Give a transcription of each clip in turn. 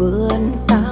vườn ta.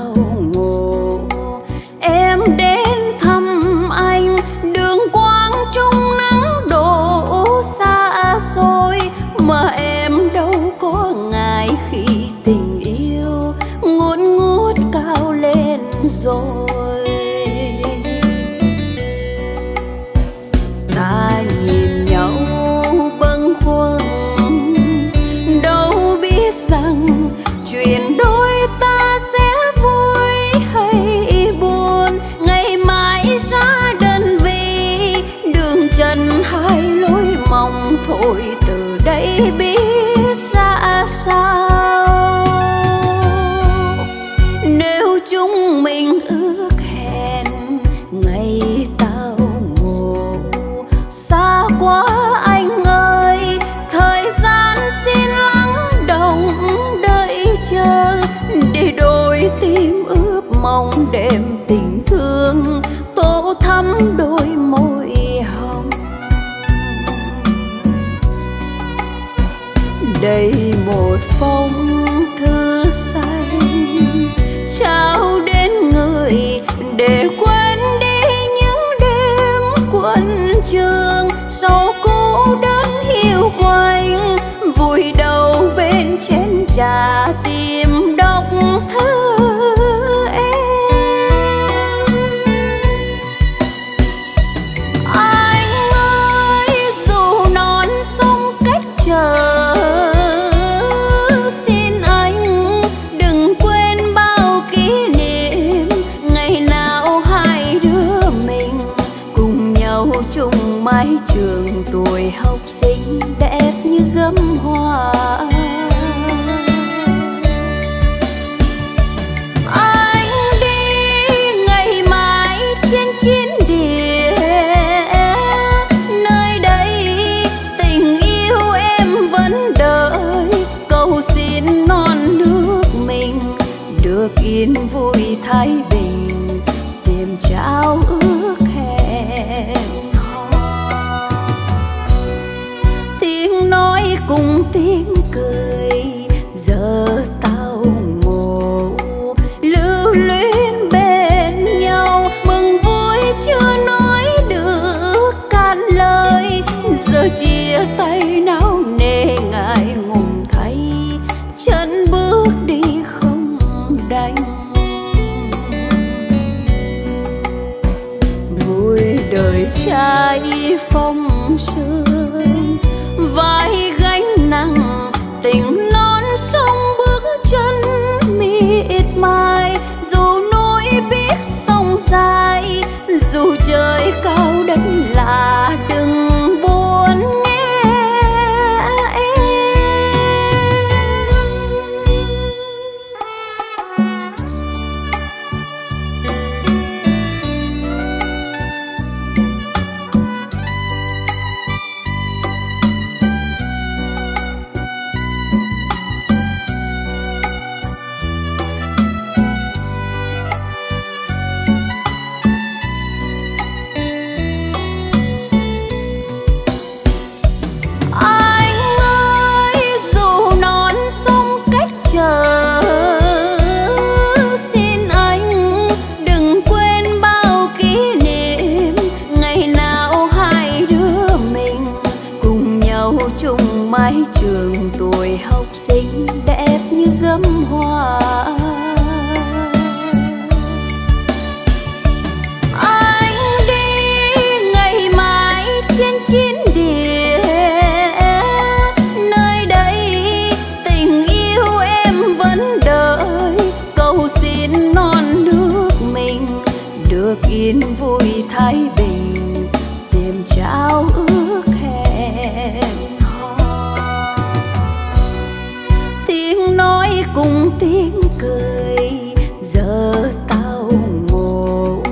cùng tiếng cười, giờ tao ngủ.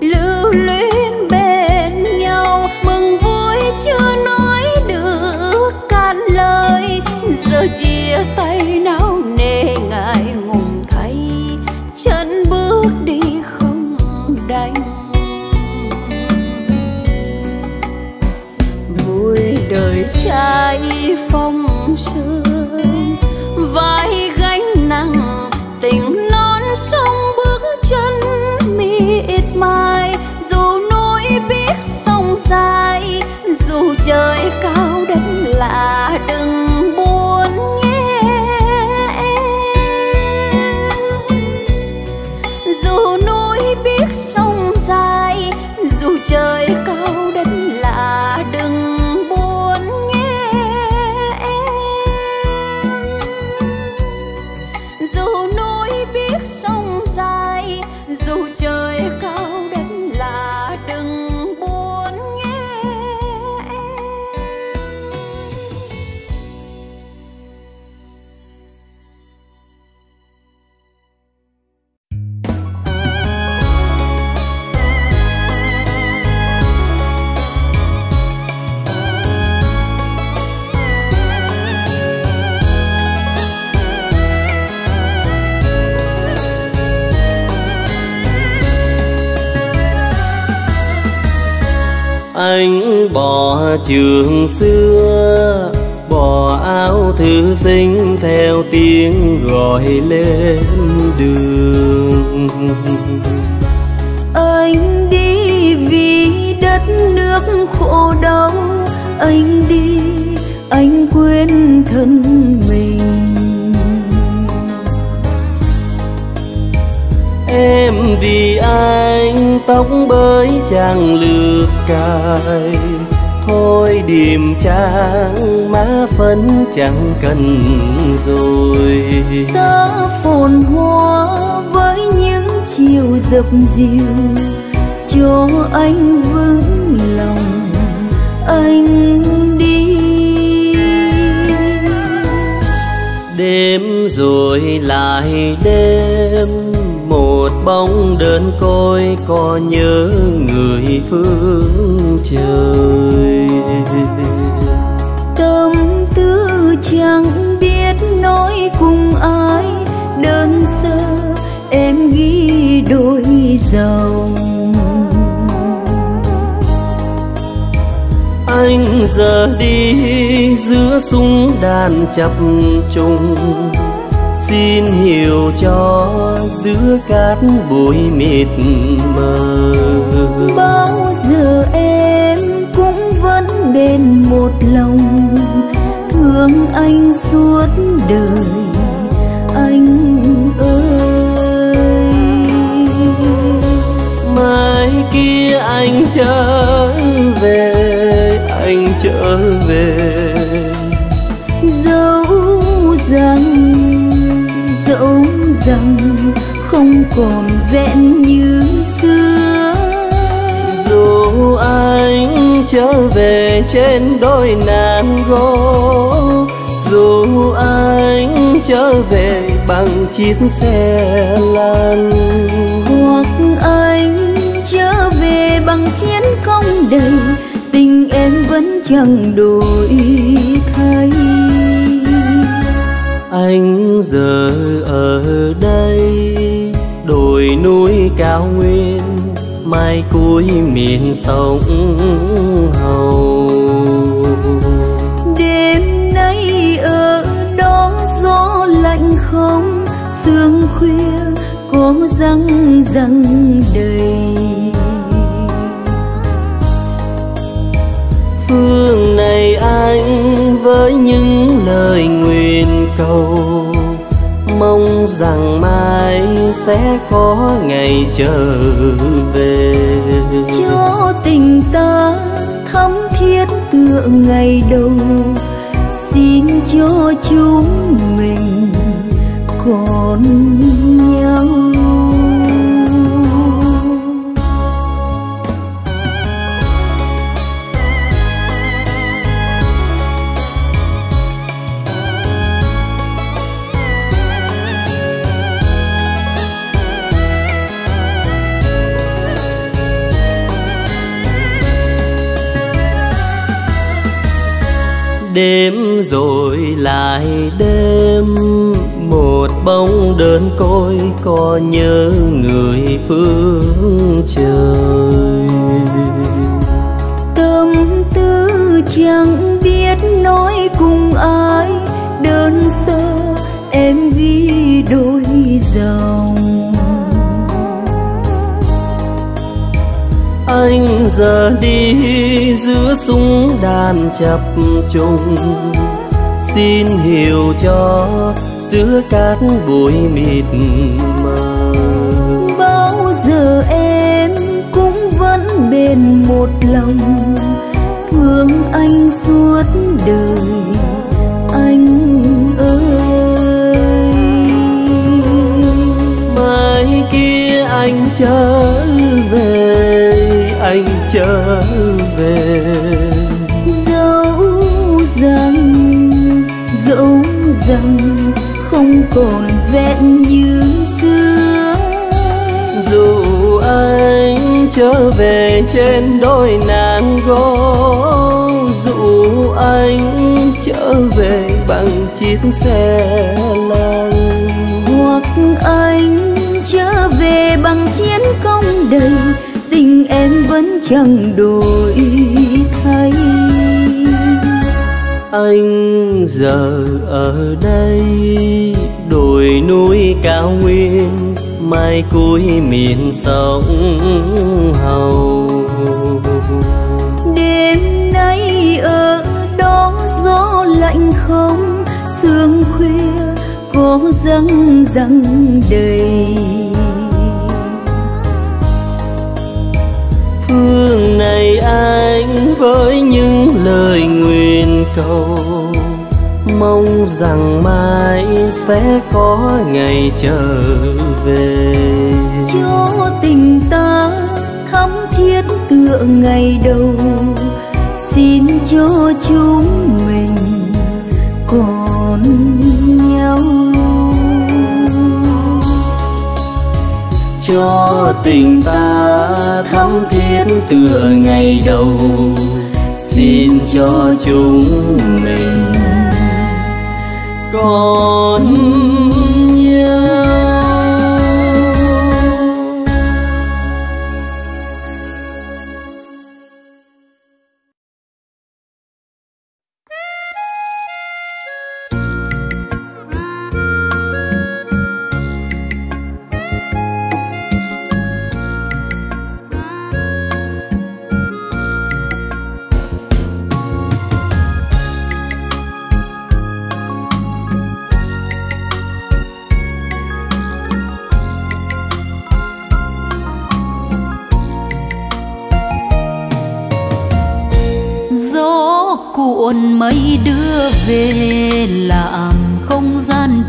Lưu luyến bên nhau, mừng vui chưa nói được can lời. Giờ chia tay nào nề ngại ngùng thay, chân bước đi không đành. Vui đời trai phong sương. Trường xưa bỏ áo thư sinh theo tiếng gọi lên đường. Anh đi vì đất nước khổ đau anh đi anh quên thân mình. Em vì anh tóc bới chẳng lược cài thôi điềm trang má phấn chẳng cần rồi. Xa phồn hoa với những chiều dập dìu cho anh vững lòng anh đi. Đêm rồi lại đêm một bóng đơn côi có nhớ người phương trời. Tâm tư chẳng biết nói cùng ai đơn sơ em ghi đôi dòng. Anh giờ đi giữa súng đàn chập trùng xin hiểu cho giữa cát bụi mịt mờ. Bao giờ em cũng vẫn bên một lòng thương anh suốt đời anh ơi. Mai kia anh trở về anh trở về không còn vẹn như xưa. Dù anh trở về trên đôi nàng gỗ, dù anh trở về bằng chiếc xe lăn, hoặc anh trở về bằng chiến công đầy, tình em vẫn chẳng đổi thay. Anh giờ ở đây núi cao nguyên mai cuối miền sông hầu. Đêm nay ở đó gió lạnh không sương khuya có răng răng đầy. Phương này anh với những lời nguyện cầu mong rằng mai sẽ có ngày trở về. Cho tình ta thắm thiết tựa ngày đầu. Xin cho chúng mình còn nhau đêm rồi lại đêm. Một bóng đơn côi có nhớ người phương trời. Tâm tư chẳng giờ đi giữa súng đàn chập trùng. Xin hiểu cho giữa cát bụi mịt mờ. Bao giờ em cũng vẫn bên một lòng. Thương anh suốt đời anh ơi. Mai kia anh trở về anh trở về. Dẫu rằng dẫu rằng không còn vẹn như xưa. Dù anh trở về trên đôi nàng gỗ dù anh trở về bằng chiếc xe lăn. Hoặc anh trở về bằng chiến công đầy chẳng đổi thay. Anh giờ ở đây, đồi núi cao nguyên, mai cuối miền sông hầu. Đêm nay ở đó gió lạnh không, sương khuya có răng răng đầy. Với những lời nguyện cầu. Mong rằng mai sẽ có ngày trở về. Cho tình ta thắm thiết tựa ngày đầu. Xin cho chúng cho tình ta thắm thiết tựa ngày đầu. Xin cho chúng mình còn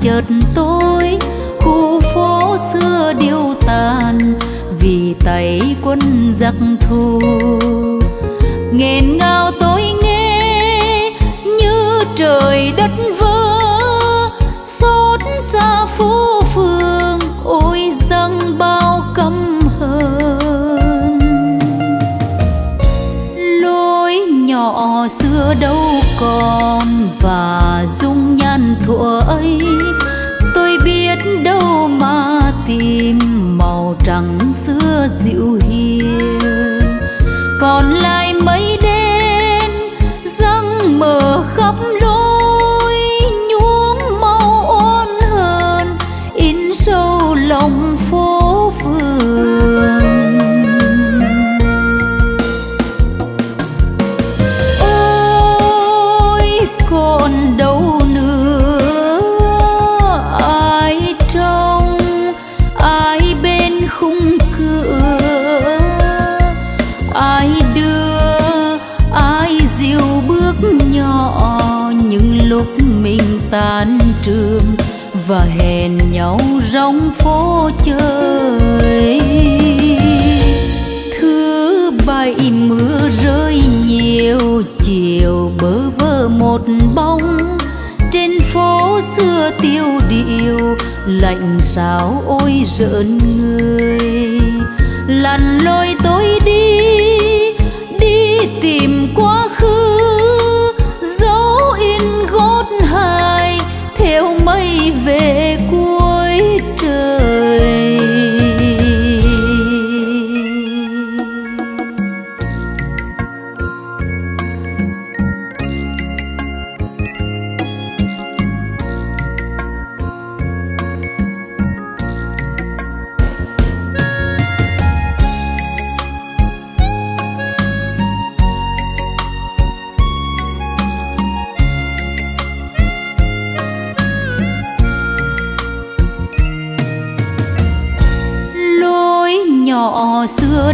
chợt tối khu phố xưa điêu tàn vì tay quân giặc thù. Nghẹn ngào trường và hẹn nhau rong phố chơi. Thứ bảy mưa rơi nhiều, chiều bơ vơ một bóng. Trên phố xưa tiêu điều, lạnh sao ôi rợn người. Lặn lội tôi đi đi tìm mây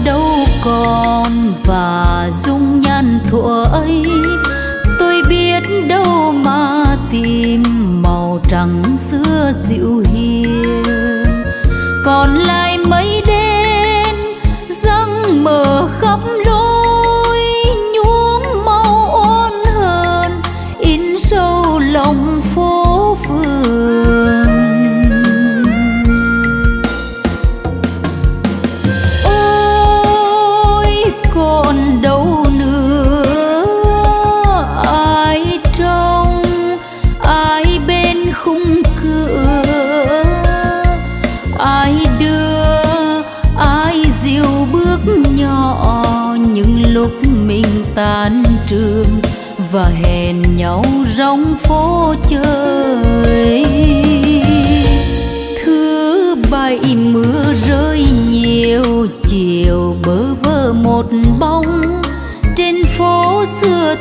đâu còn và dung nhan thuở ấy tôi biết đâu mà tìm màu trắng xưa dịu hiền còn lại mấy đêm răng mờ khóc.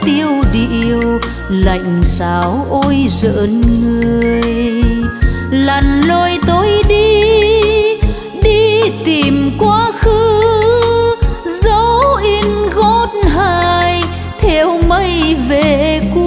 Tiêu điều lạnh sao ôi rợn người. Lặn lôi tôi đi đi tìm quá khứ, dấu in gót hài theo mây về cuối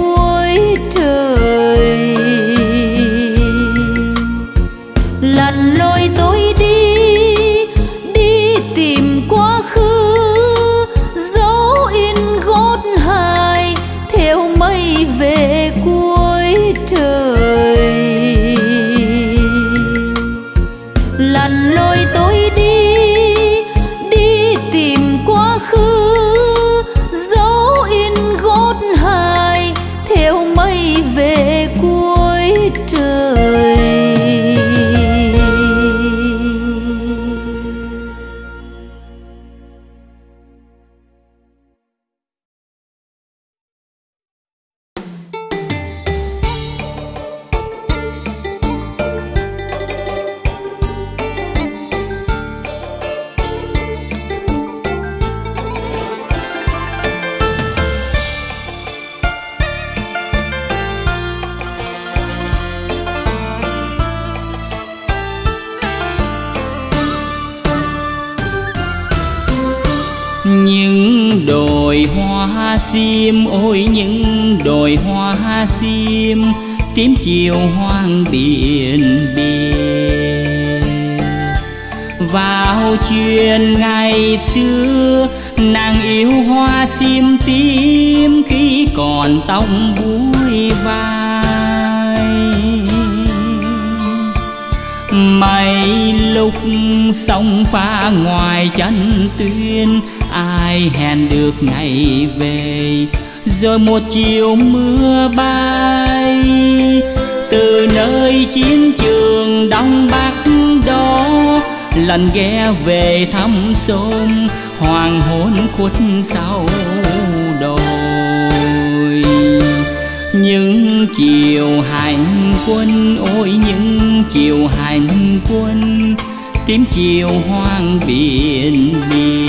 thăm sông hoàng hôn khuất sau đồi những chiều hành quân, ôi những chiều hành quân, kiếm chiều hoang biển đi.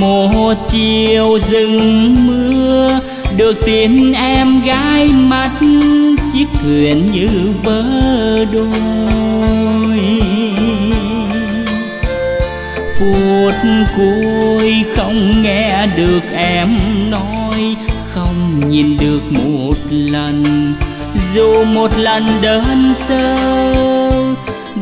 một chiều rừng mưa được tin em gái mắt, chiếc thuyền như vỡ đôi phút cuối không nghe được em nói, không nhìn được một lần. Dù một lần đơn sơ,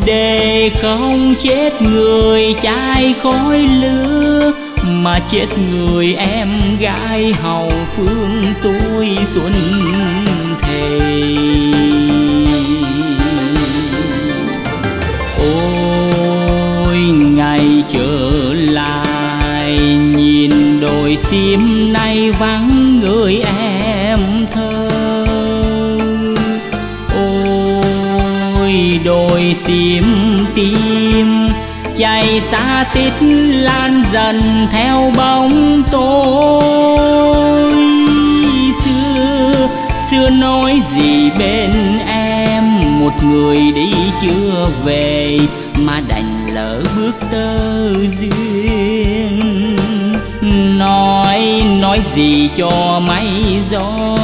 để không chết người trai khói lửa, mà chết người em gái hầu phương tôi xuân thề. Sim nay vắng người em thơ. Ôi, đôi sim tim chạy xa tít lan dần theo bóng tôi. Xưa xưa nói gì bên em, một người đi chưa về mà đành lỡ bước tơ duyên nói nói gì cho mấy gió.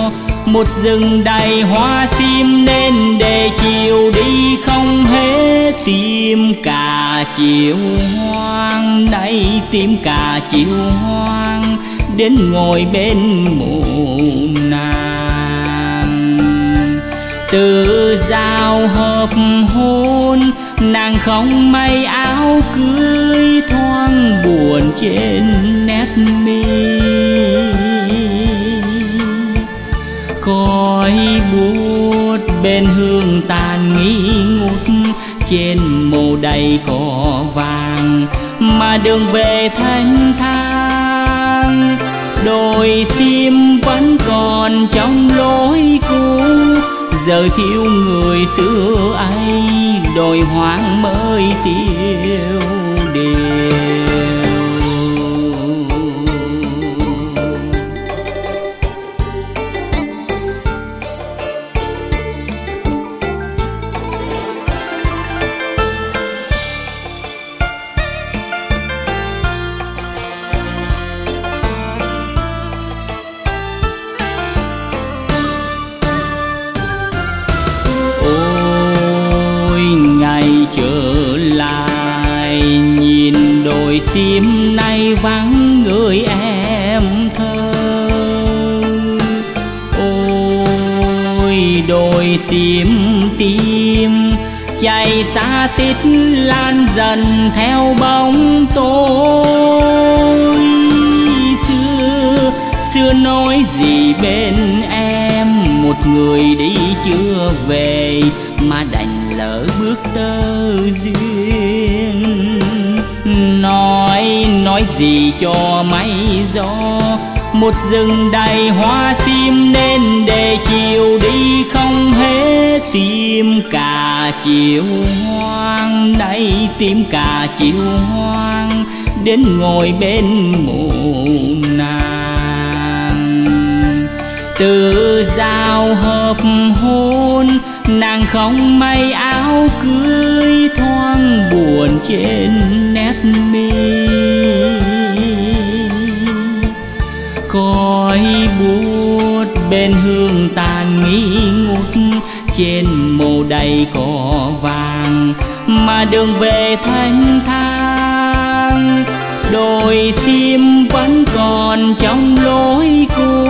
Một rừng đầy hoa sim nên để chiều đi không hết tìm cả chiều hoang. Đây tìm cả chiều hoang, đến ngồi bên mộ nàng. Từ giao hợp hôn, nàng không may áo cưới thoáng buồn trên mi. Khói buốt bên hương tàn nghi ngút, trên mồ đầy cỏ vàng mà đường về thanh thang. Đồi sim vẫn còn trong lối cũ, giờ thiếu người xưa ấy đồi hoang mới tiêu. Chim nay vắng người em thơ. Ôi, đôi xiêm tim chạy xa tít lan dần theo bóng tôi. Xưa xưa nói gì bên em, một người đi chưa về mà đành lỡ bước tơ duyên nói nói gì cho mấy gió. Một rừng đầy hoa sim nên để chiều đi không hết tìm cả chiều hoang. Đây tìm cả chiều hoang, đến ngồi bên mộ nàng. Từ giao hợp hôn, nàng không may áo cưới thoáng buồn trên nét mi. Khói buốt bên hương tàn nghi ngút, trên mồ đầy cỏ vàng mà đường về thanh thang. Đồi sim vẫn còn trong lối cũ,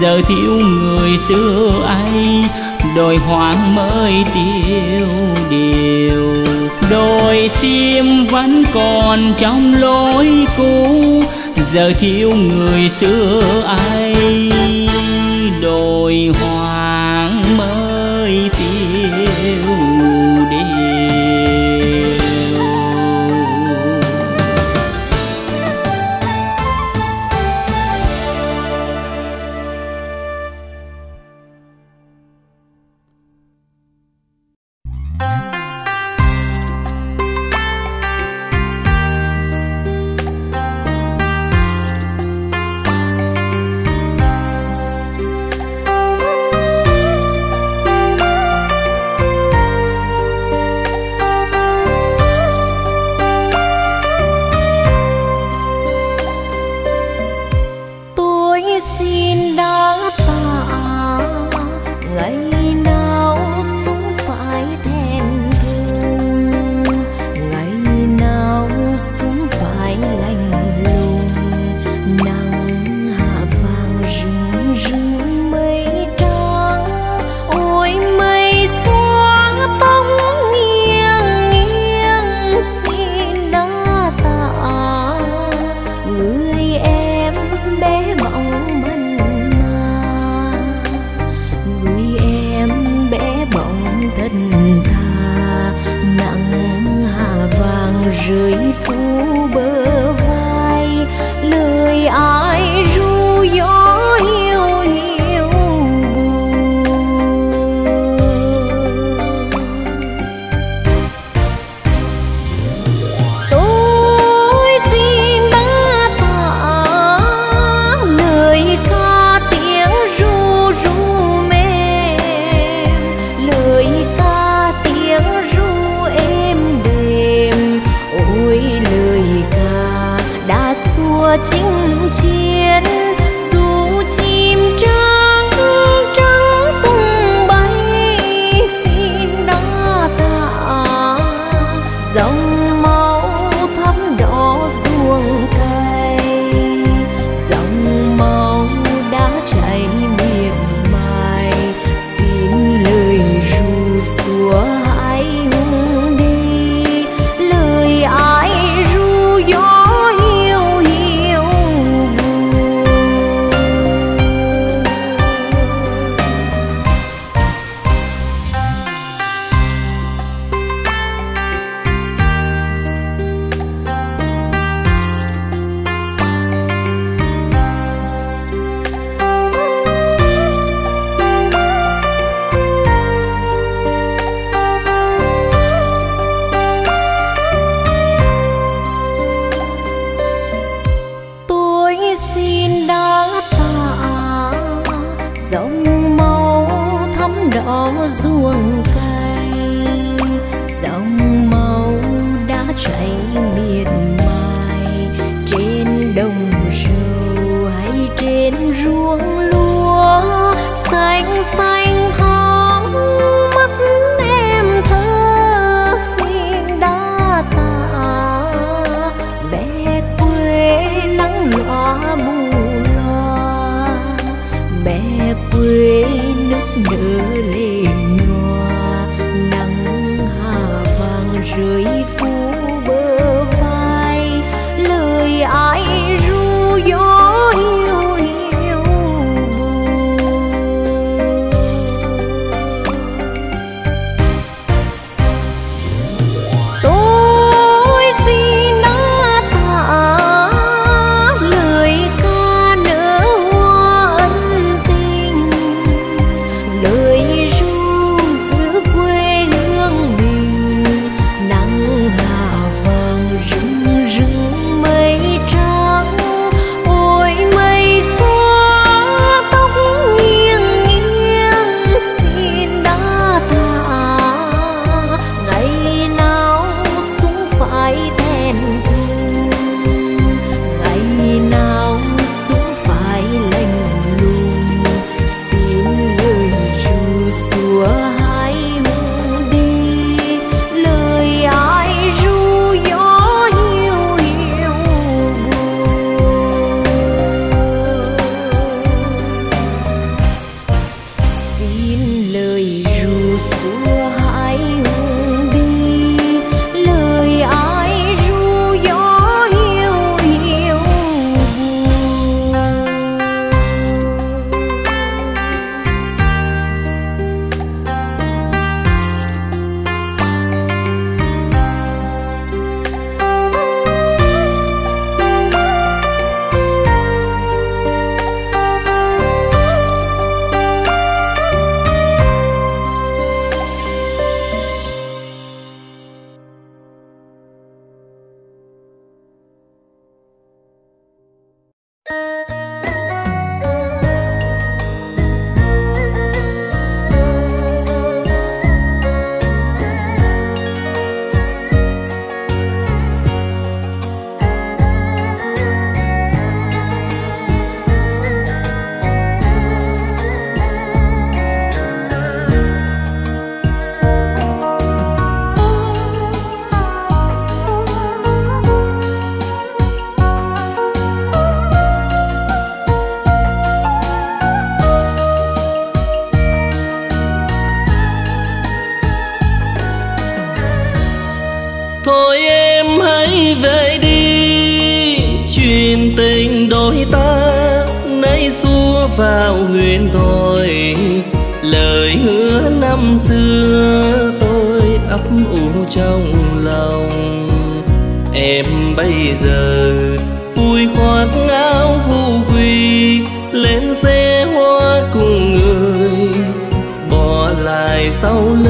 giờ thiếu người xưa ấy đôi hoang mới tiêu điều. Đôi sim vẫn còn trong lối cũ, giờ thiếu người xưa ấy đôi hoang ruộng lúa xanh xanh. ấp ủ trong lòng. Em bây giờ vui khoác áo vô quy, lên xe hoa cùng người. Bỏ lại sau lưng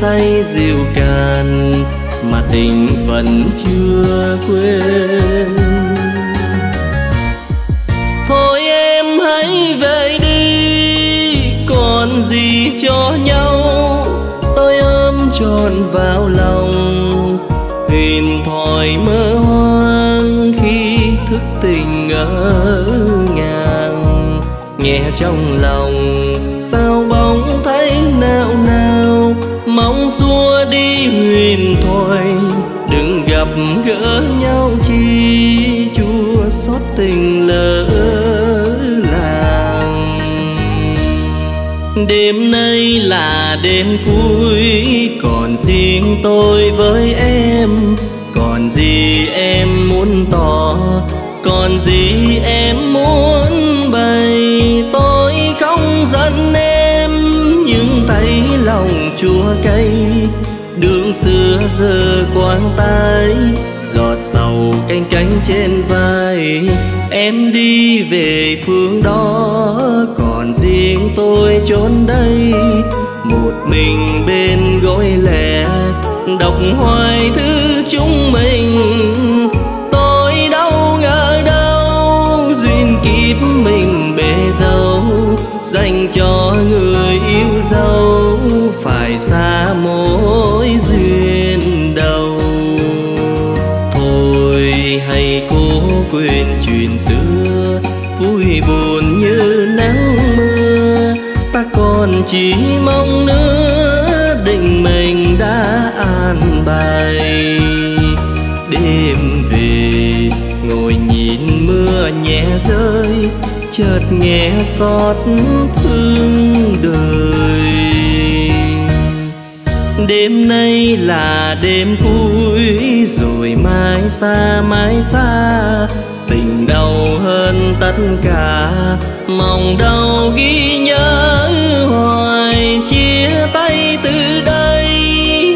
say dịu cạn mà tình vẫn chưa quên. im thôi. Đừng gặp gỡ nhau chi chua xót tình lỡ làng. Đêm nay là đêm cuối, còn riêng tôi với em. Còn gì em muốn tỏ, còn gì em muốn bày. Tôi không giận em, nhưng thấy lòng chua cay đường xưa giờ quang tay giọt sầu canh cánh trên vai. Em đi về phương đó, còn riêng tôi trốn đây. Một mình bên gối lẻ, đọc hoài thư chúng mình. Tôi đâu ngờ đâu duyên kiếp mình bề dâu. Dành cho người yêu dấu phải xa mối chỉ mong nữa định mình đã an bài. Đêm về, ngồi nhìn mưa nhẹ rơi, chợt nghe xót thương đời. Đêm nay là đêm cuối, rồi mai xa mai xa, tình đau hơn tất cả mong đau ghi nhớ hoài, chia tay từ đây.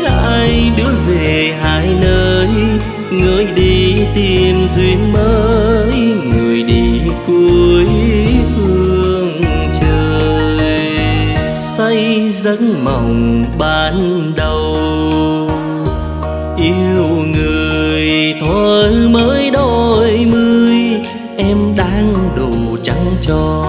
Hai đứa về hai nơi, người đi tìm duyên mới, người đi cuối phương trời. Say giấc mộng ban đầu, yêu người thôi mới đôi mươi. Em đang đủ trắng tròn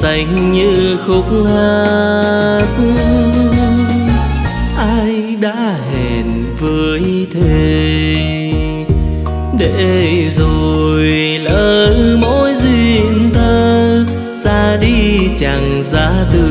xanh như khúc hát. Ai đã hẹn với thề để rồi lỡ mối duyên thơ xa đi chẳng ra từ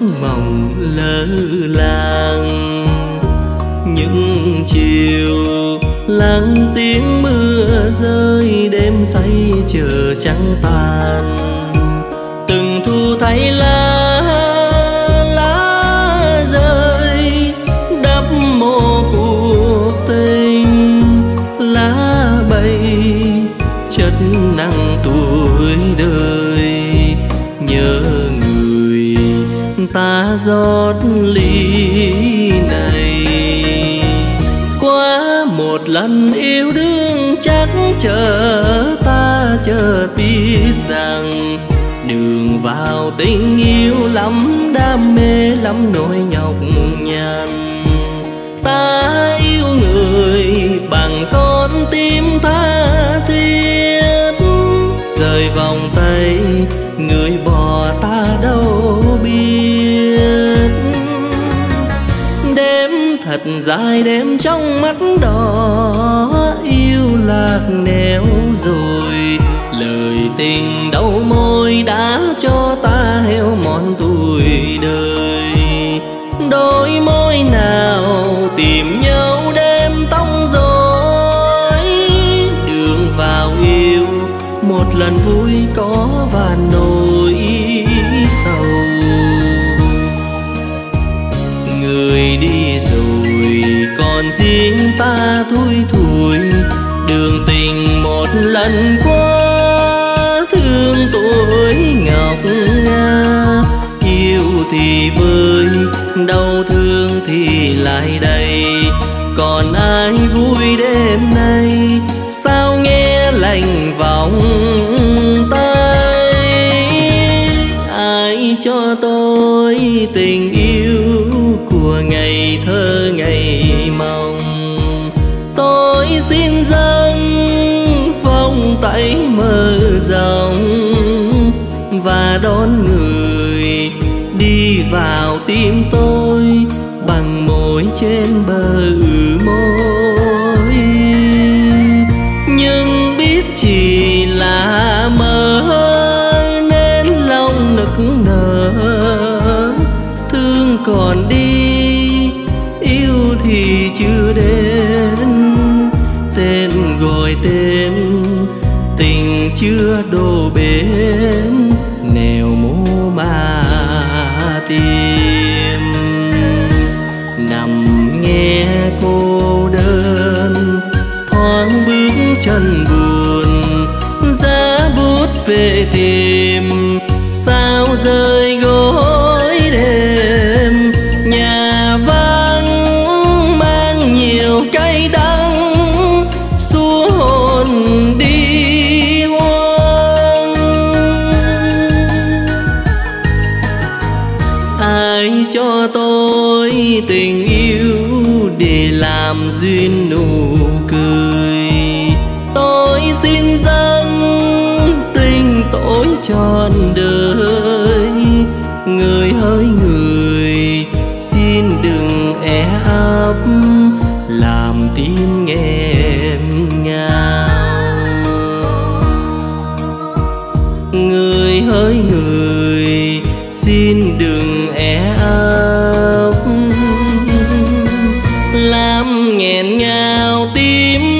mộng lơ làng. Những chiều lắng tiếng mưa rơi, đêm say chờ trắng tàn từng thu thấy lá ta rót ly này. Qua một lần yêu đương chắc chờ ta chờ biết rằng đường vào tình yêu lắm đam mê lắm nỗi nhọc nhằn. Ta yêu người bằng con tim tha thiết, rời vòng tay thật dài đêm trong mắt đỏ yêu lạc nẻo rồi. Lời tình đau môi đã cho ta heo mòn tuổi đời. Đôi môi nào tìm nhau đêm tông rối. Đường vào yêu, một lần vui có và nỗi. Người đi rồi, còn riêng ta thui thủi đường tình một lần qua thương tôi ngọc nga. Yêu thì vơi, đau thương thì lại đây còn ai vui đêm nay, sao nghe lạnh vòng tay ai cho tôi tình yêu ngày thơ ngày mong tôi xin dâng phong tay mơ rộng và đón người đi vào tim tôi bằng môi trên bờ môi. Chưa đổ bến làm nghẹn ngào tim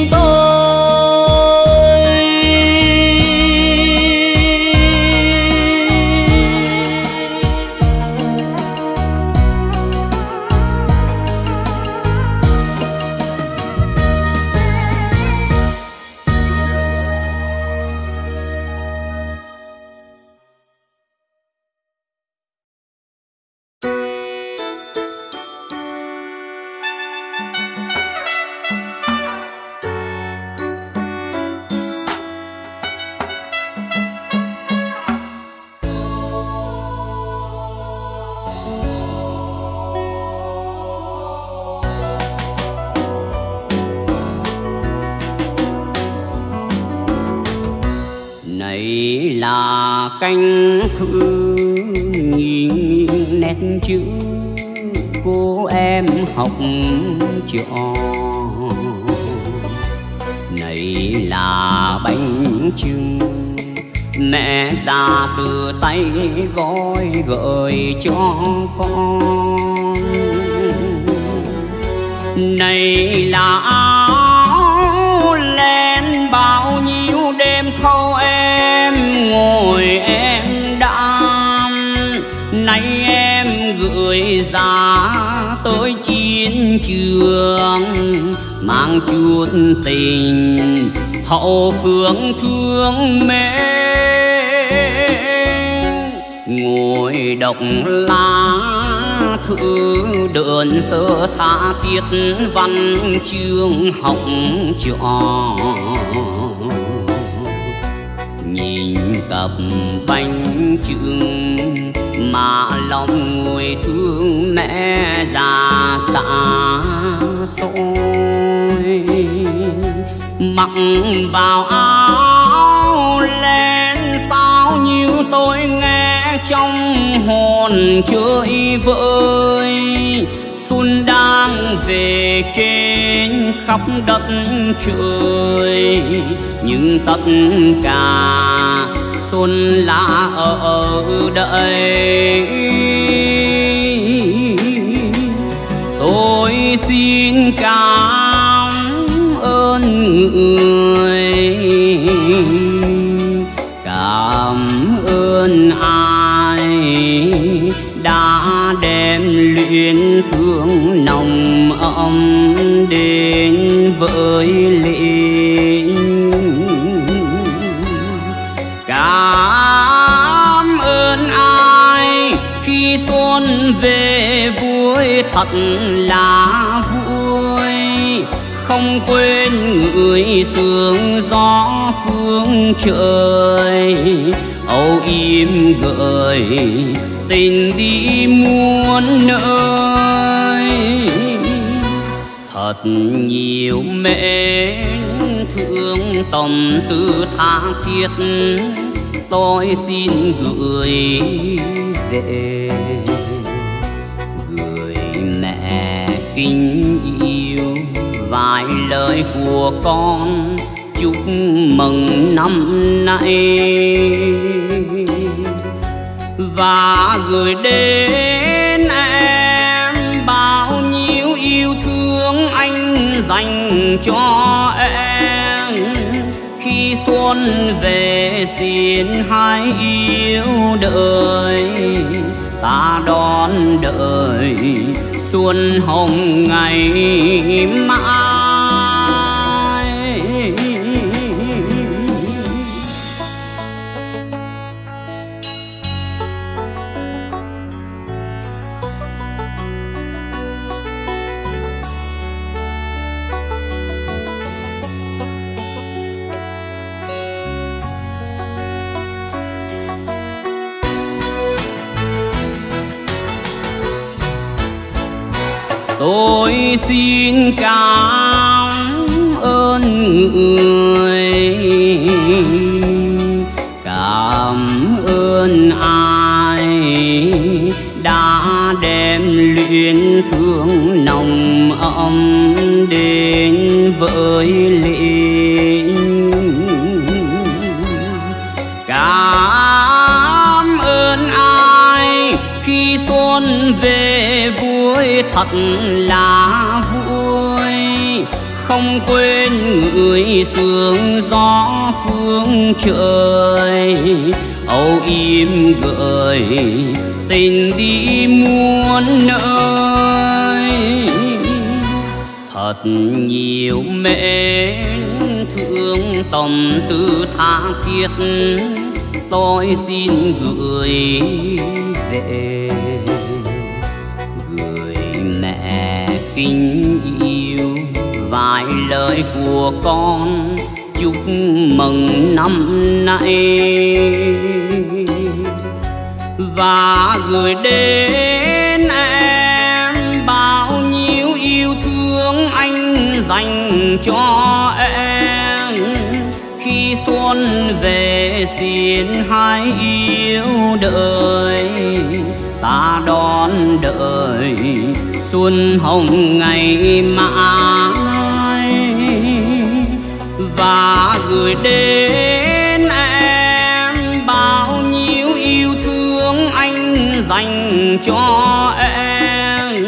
tiết văn chương học trò. Nhìn cặp bánh trưng mà lòng người thương mẹ già xa xôi. Mặc vào áo len sao nhiêu tôi nghe trong hồn chơi vơi về trên khóc đất trời. Nhưng tất cả xuân là ở đây. Tôi xin cảm ơn người đến với lễ cảm ơn ai khi xuân về vui thật là vui. Không quên người sương gió phương trời. Âu im gợi tình đi muôn nơi. Thật nhiều mến. Thương tòng tư tha thiết, tôi xin gửi về. Gửi mẹ kính yêu, vài lời của con chúc mừng năm nay. Và gửi đến cho em. Khi xuân về xin hãy yêu đời. Ta đón đợi xuân hồng ngày mai. Tôi xin cảm ơn người. Cảm ơn ai đã đem luyện thương nồng ấm đến với linh cảm ơn ai khi xuân về thật là vui. Không quên người sương gió phương trời, âu yếm gợi tình đi muôn nơi. Thật nhiều mến thương tâm tư tha thiết, tôi xin gửi về tình kính yêu. Vài lời của con chúc mừng năm nay. Và gửi đến em bao nhiêu yêu thương anh dành cho em. Khi xuân về xin hãy yêu đời, ta đón đợi xuân hồng ngày mai. Và gửi đến em bao nhiêu yêu thương anh dành cho em.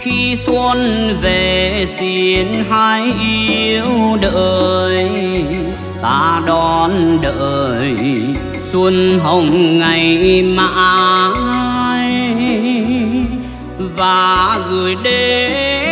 Khi xuân về xin hãy yêu đời, ta đón đợi xuân hồng ngày mai và gửi đến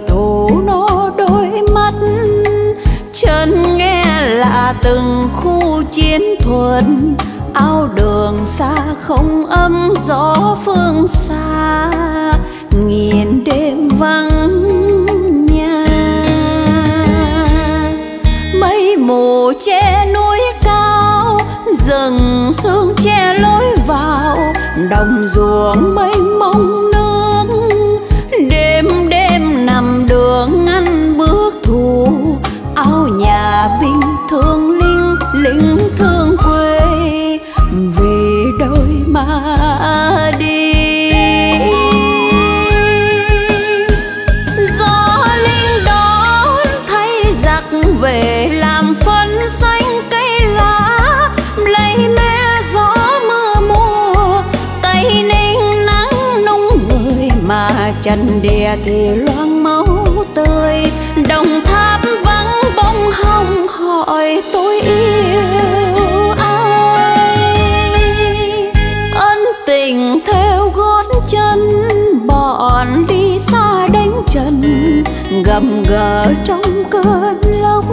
lừa nó đôi mắt. Chân nghe là từng khu chiến thuần áo đường xa không âm gió phương xa. Nghìn đêm vắng nhà. Mây mù che núi cao rừng sương che lối vào. Đồng ruộng mênh mông thì loang máu tươi. Đồng tháp vắng bông hồng, hỏi tôi yêu ai? Ân tình theo gót chân, bọn đi xa đánh trần. Gầm gờ trong cơn lốc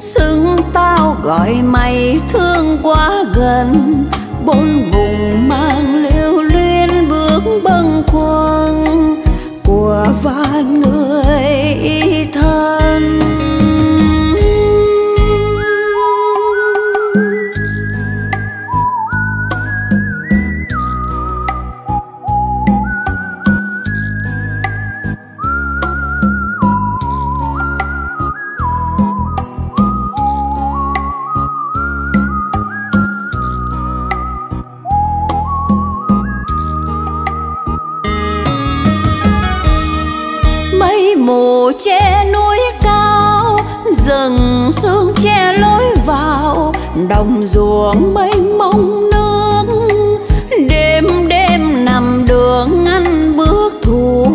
xưng tao gọi mày thương quá gần. Bốn vùng mang lưu luyến bước bâng khuâng của vạn người thân. Đồng ruộng mênh mông nước. Đêm đêm nằm đường ăn bước thù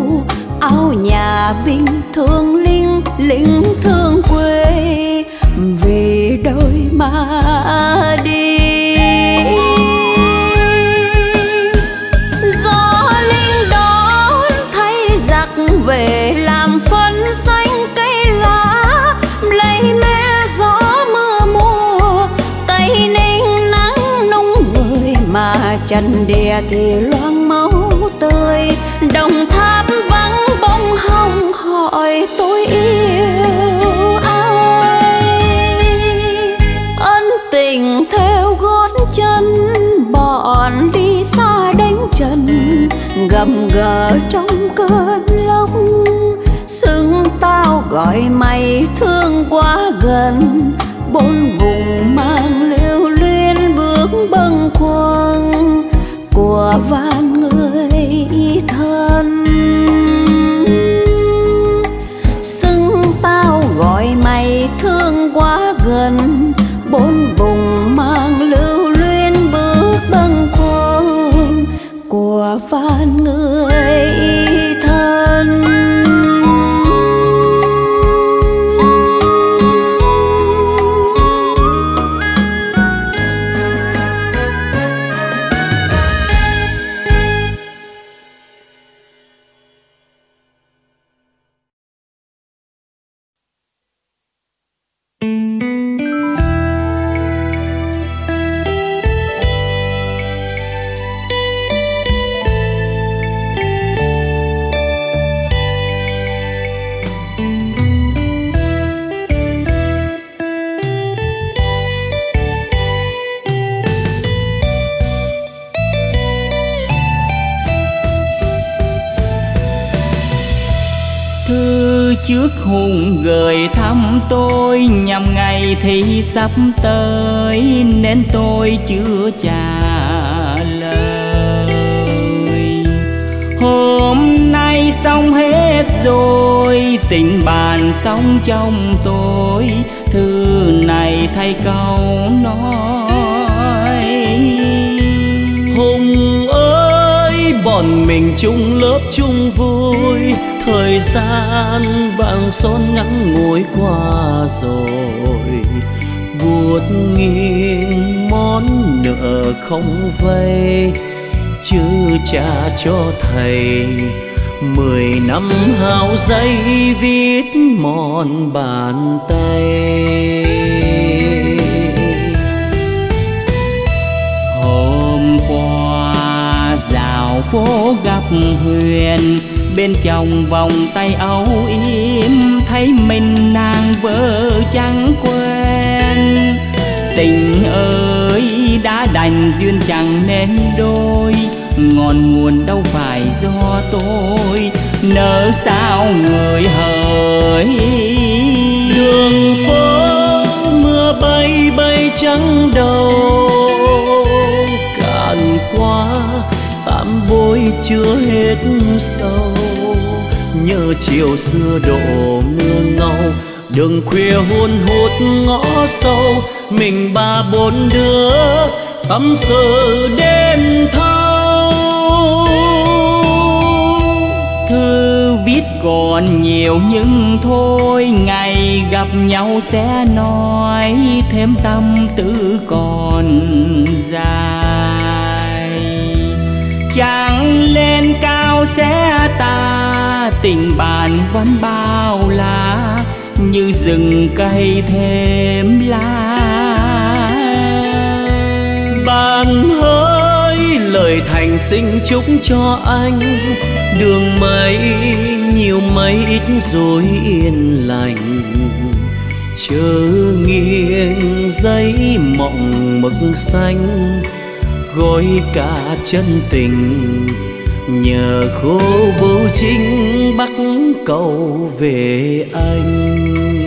áo nhà binh thương linh linh thương quê. Vì đời mà chân đìa thì loang máu tươi. Đồng tháp vắng bông hồng hỏi tôi yêu ai? Ân tình theo gót chân, bọn đi xa đánh trần. Gầm gờ trong cơn lốc, xưng tao gọi mày thương quá gần. Bốn vạn người thân. Sắp tới nên tôi chưa trả lời. Hôm nay xong hết rồi, tình bạn xong trong tôi. Thư này thay câu nói. Hùng ơi, bọn mình chung lớp chung vui. Thời gian vàng son ngắn ngủi qua rồi. Buốt nghiêng, món nợ không vay Chứ cha cho thầy. Mười năm hao giấy viết mòn bàn tay. Hôm qua dạo phố gặp Huyền Bên chồng vòng tay âu yếm, Thấy mình nàng vợ chẳng quen. Tình ơi, đã đành duyên chẳng nên đôi, Ngọn nguồn đâu phải do tôi. Nỡ sao người hỡi, đường phố mưa bay bay trắng đầu. Cạn qua chưa hết sâu. Nhớ chiều xưa đổ mưa ngâu, đường khuya hôn hút ngõ sâu. Mình ba bốn đứa tâm sự đêm thâu. Thư viết còn nhiều nhưng thôi, ngày gặp nhau sẽ nói thêm tâm tư còn dài chẳng lên cao sẽ ta, tình bạn vẫn bao la, như rừng cây thêm lá. Bạn hỡi lời thành sinh chúc cho anh, đường mây nhiều mây ít rồi yên lành. Chờ nghiêng giấy mộng mực xanh gói cả chân tình. Nhờ khô bố chính bắt cầu về anh.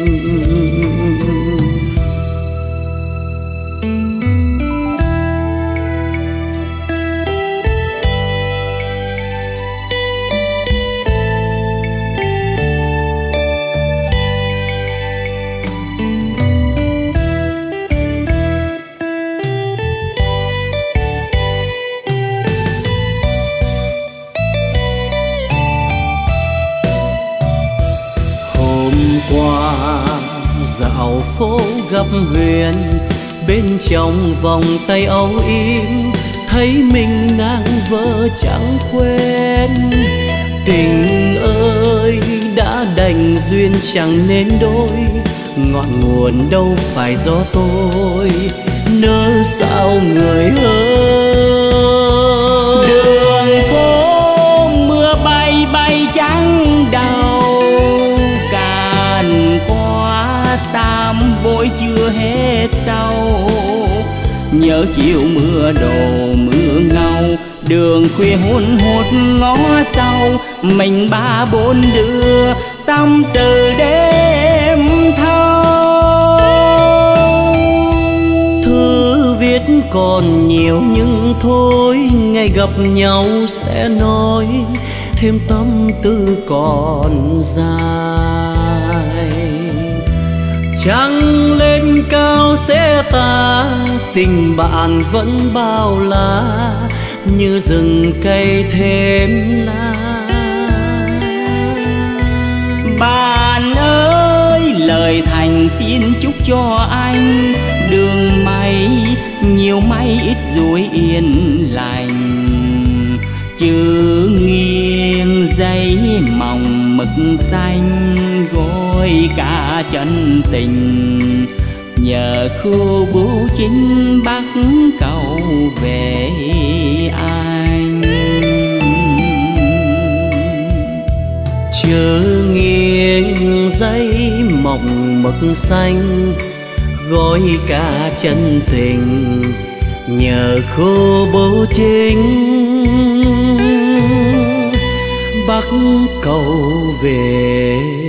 Dạo phố gặp huyền. Bên trong vòng tay âu yếm, thấy mình nàng vợ chẳng quên. Tình ơi, đã đành duyên chẳng nên đôi. Ngọn nguồn đâu phải do tôi, nỡ sao người ơi? Hết sau. Nhớ chiều mưa đồ mưa ngâu, đường khuya hôn hút ngó sau. Mình ba bốn đứa tâm sự đêm thâu. Thư viết còn nhiều nhưng thôi, ngày gặp nhau sẽ nói thêm tâm tư còn dài trăng lên cao sẽ ta, tình bạn vẫn bao la, như rừng cây thêm lá bạn ơi, lời thành xin chúc cho anh, đường mây nhiều mây ít ruồi yên lành. Chữ nghiêng dây mỏng mực xanh gối cả chân tình. Nhờ khu bưu chính bắc cầu về anh. Chờ nghiêng dây mộng mực xanh gói cả chân tình. Nhờ khô bố chính bắc cầu về.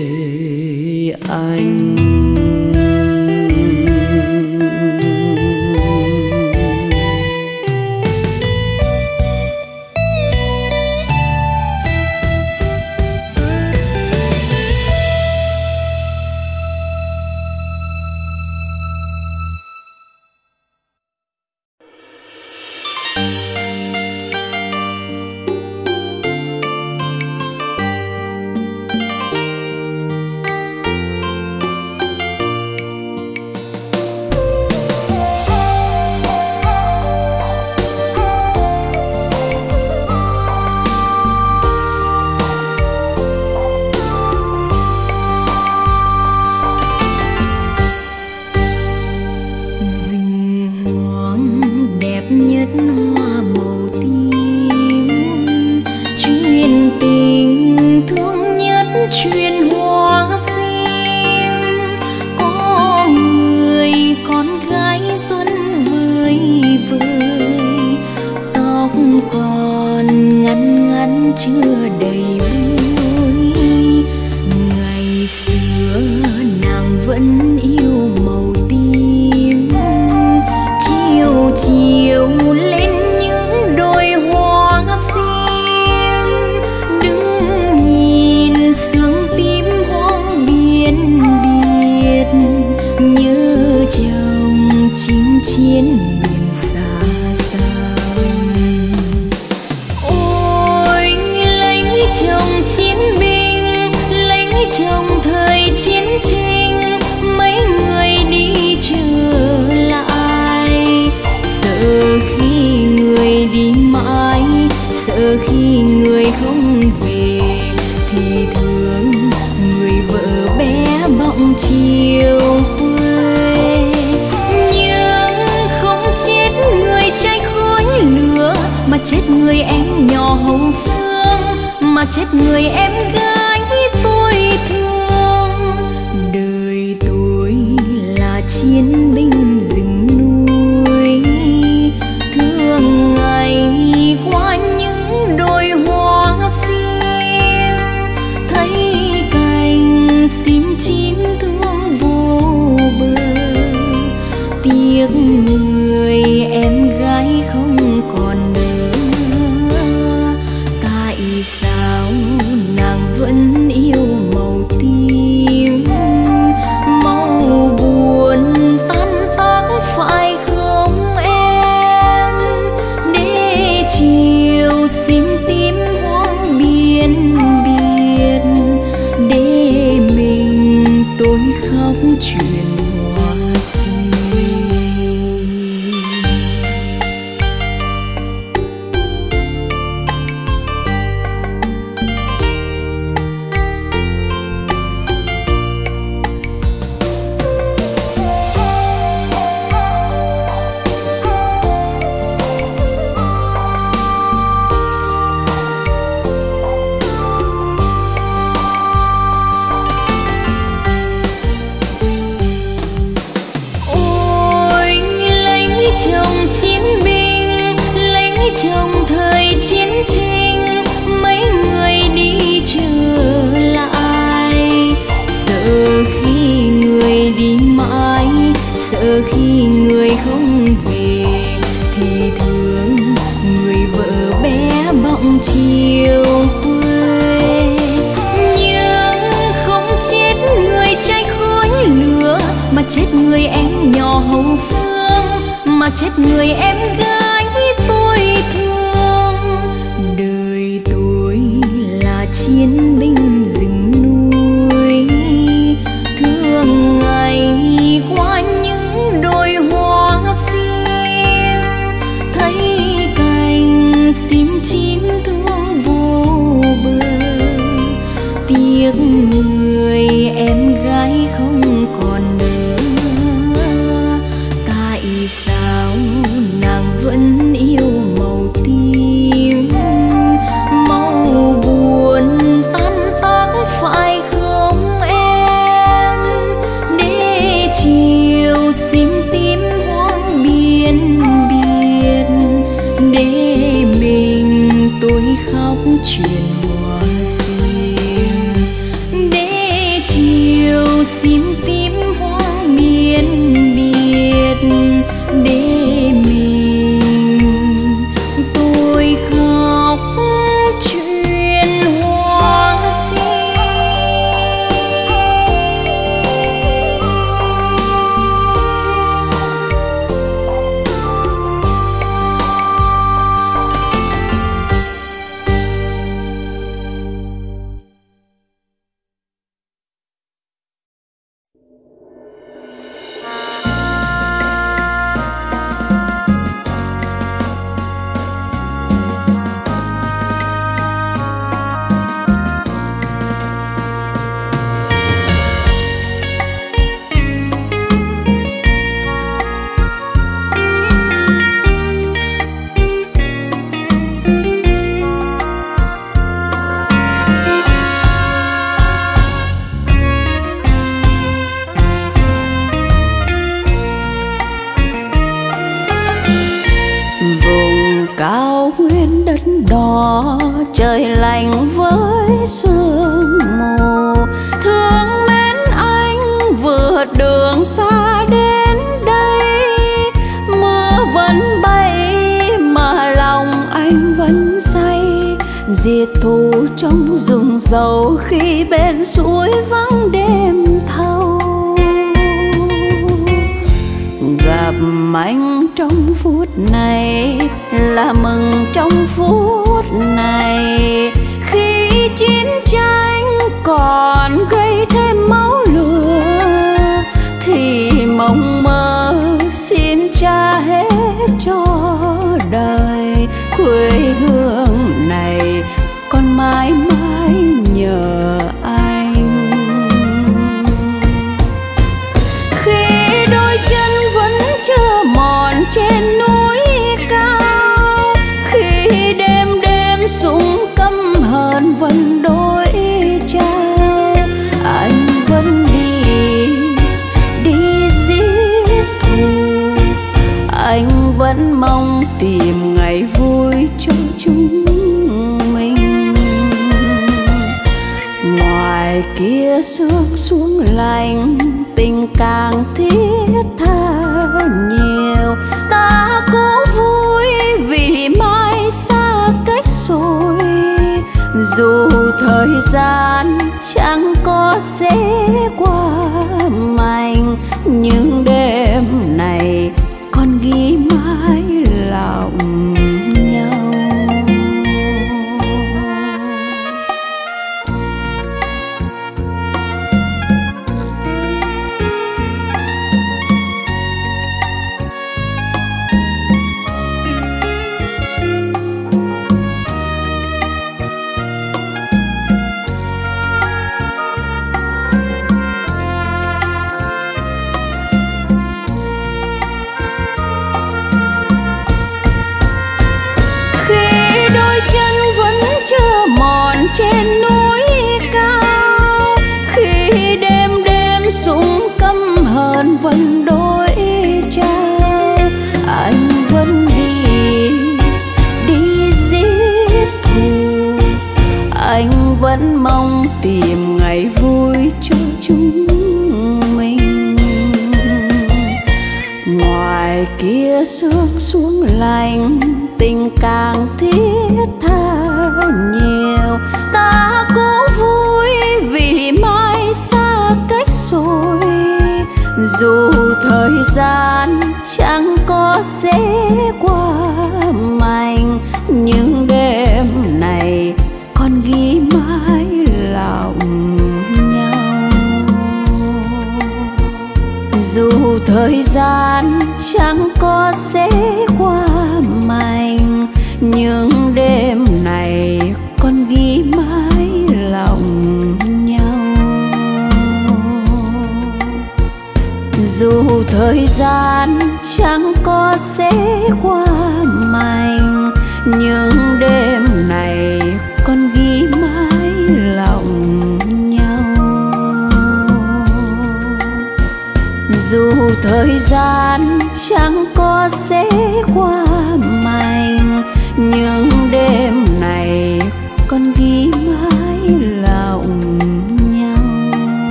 gian chẳng có dễ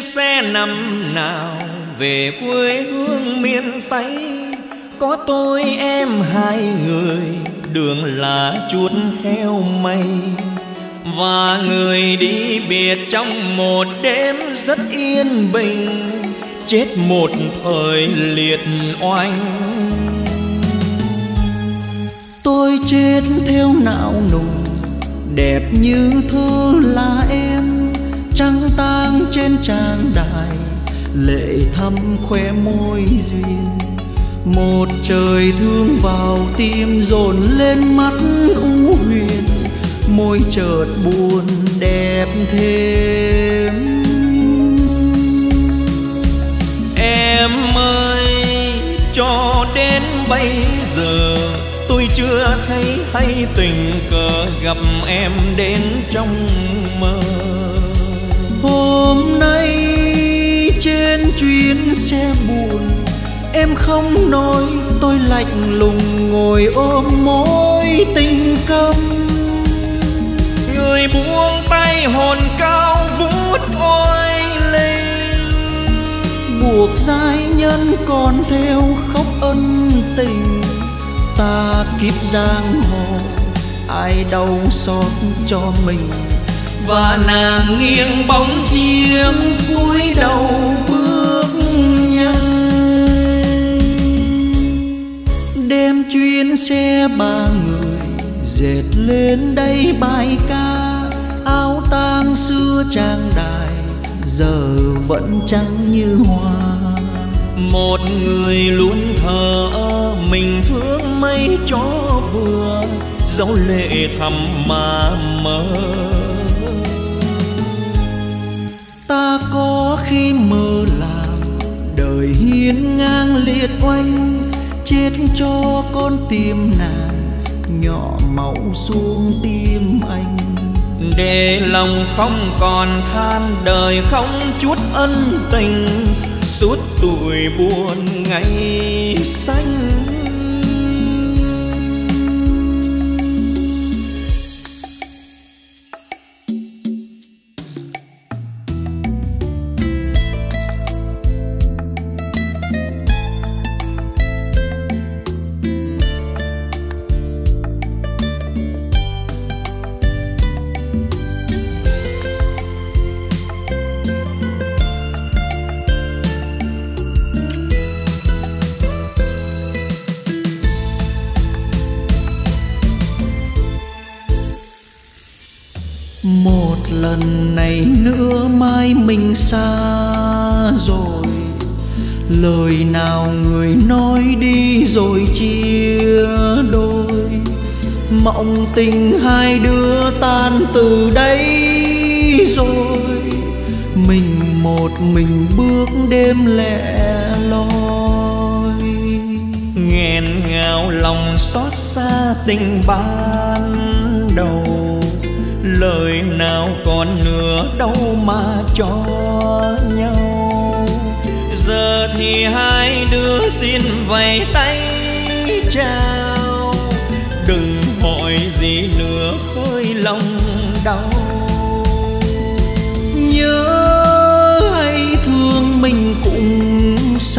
xe năm nào về quê hương miền Tây. Có tôi, em hai người, đường là chuột heo mây. Và người đi biệt trong một đêm rất yên bình, chết một thời liệt oanh. Tôi chết theo não nùng, đẹp như thơ là em tang trên trang đài, lệ thăm khoe môi duyên. Một trời thương vào tim dồn lên mắt u huyền, môi chợt buồn đẹp thêm. Em ơi, cho đến bây giờ tôi chưa thấy hay tình cờ gặp em đến trong mơ hôm nay trên chuyến xe buồn em không nói tôi lạnh lùng ngồi ôm mối tình câm. Người buông tay hồn cao vút ôi linh buộc giai nhân còn theo khóc ân tình. Ta kiếp giang hồ ai đau xót cho mình và nàng nghiêng bóng chiếc cúi đầu bước nhanh. Đêm chuyến xe ba người dệt lên đây bài ca, áo tang xưa trang đài giờ vẫn trắng như hoa. Một người luôn thờ mình thương mây chó vừa dấu lệ thầm mà mơ. Khi mơ làm, đời hiên ngang liệt oanh, chết cho con tim nàng, nhỏ máu xuống tim anh. Để lòng không còn than, đời không chút ân tình, suốt tuổi buồn ngày xanh. Mình bước đêm lẻ loi. Nghẹn ngào lòng xót xa tình ban đầu, lời nào còn nữa đâu mà cho nhau. Giờ thì hai đứa xin vầy tay chào, đừng hỏi gì nữa, khơi lòng đau.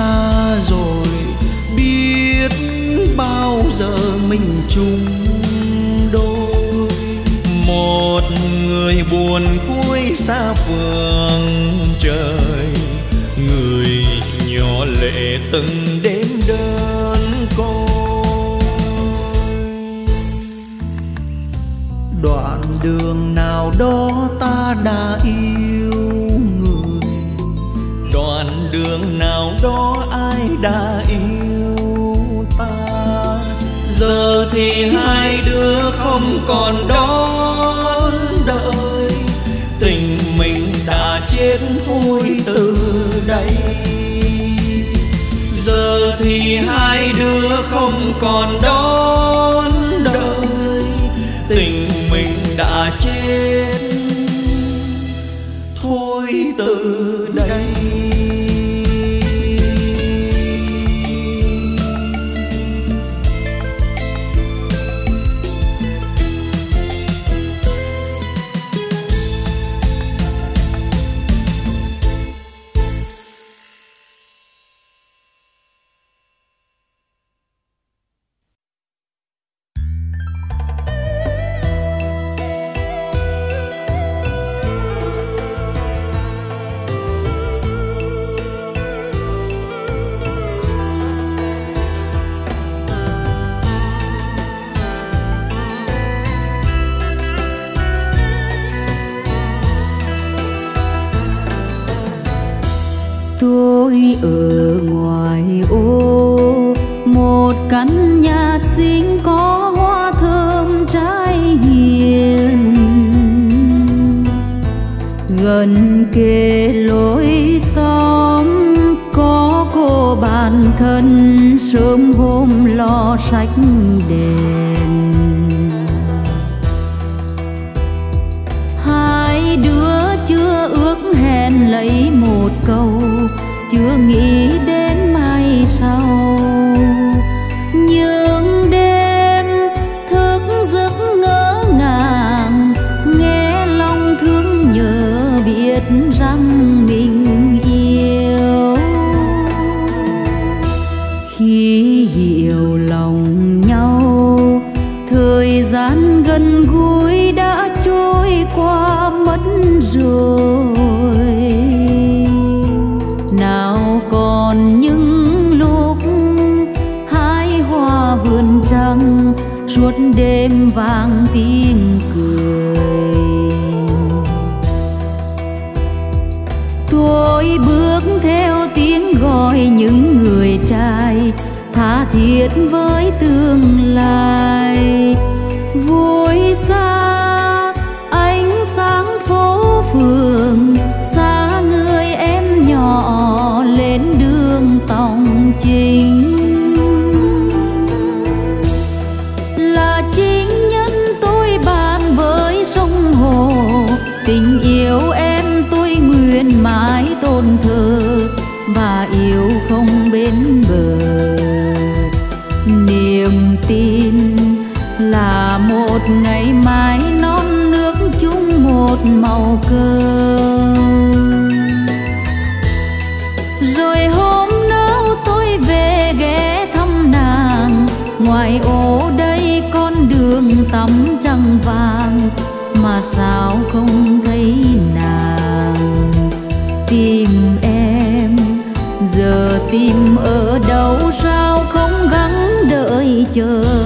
Xa rồi, biết bao giờ mình chung đôi. Một người buồn cuối xa phương trời, người nhỏ lệ từng đêm đơn côi. Đoạn đường nào đó ta đã yêu đường nào đó ai đã yêu ta? Giờ thì hai đứa không còn đón đợi. Tình mình đã chết thôi từ đây. Giờ thì hai đứa không còn đón đợi. Tình mình đã chết thôi từ những người trai tha thiết với tương lai. Vui xa, ánh sáng phố phường, xa người em nhỏ lên đường tòng trình. Tắm trăng vàng, mà sao không thấy nàng? Tìm em, giờ tìm ở đâu? Sao không gắng đợi chờ?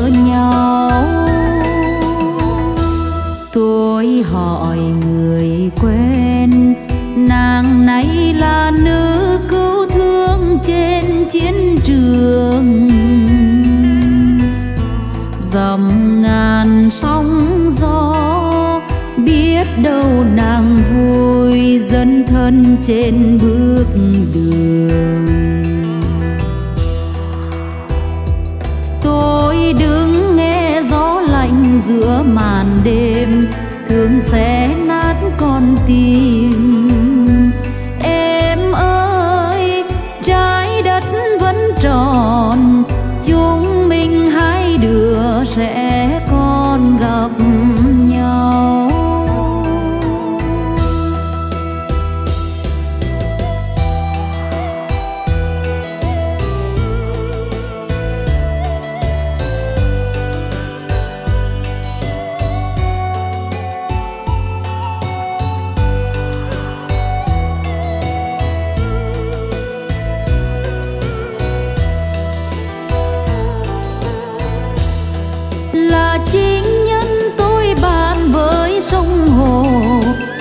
Ngàn sóng gió, biết đâu nàng vui dân thân trên bước đường. Tôi đứng nghe gió lạnh giữa màn đêm, thương xé nát con tim.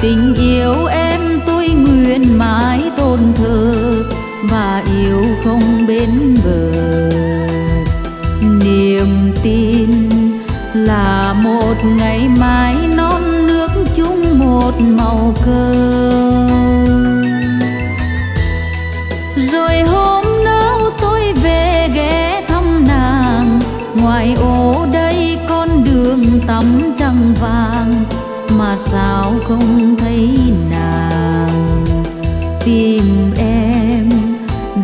Tình yêu em tôi nguyện mãi tôn thờ và yêu không bên bờ niềm tin là một ngày mai non nước chung một màu cơ. Mà sao không thấy nàng? Tìm em,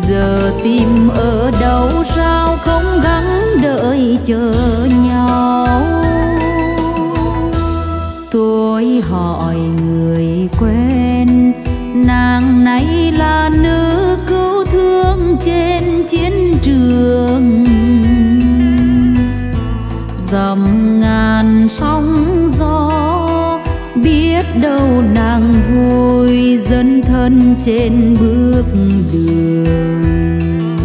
giờ tìm ở đâu? Sao không gắng đợi chờ đơn thân trên bước đường.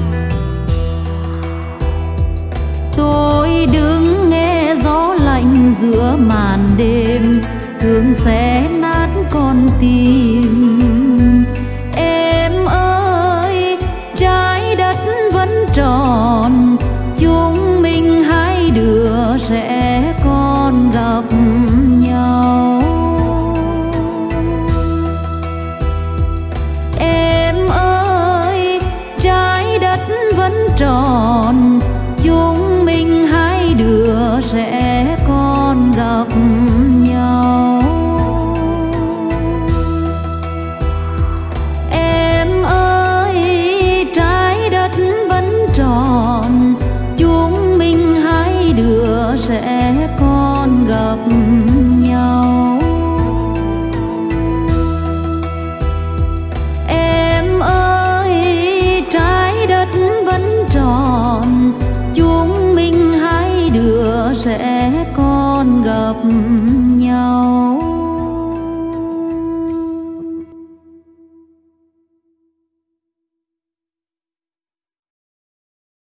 Tôi đứng nghe gió lạnh giữa màn đêm, thương xé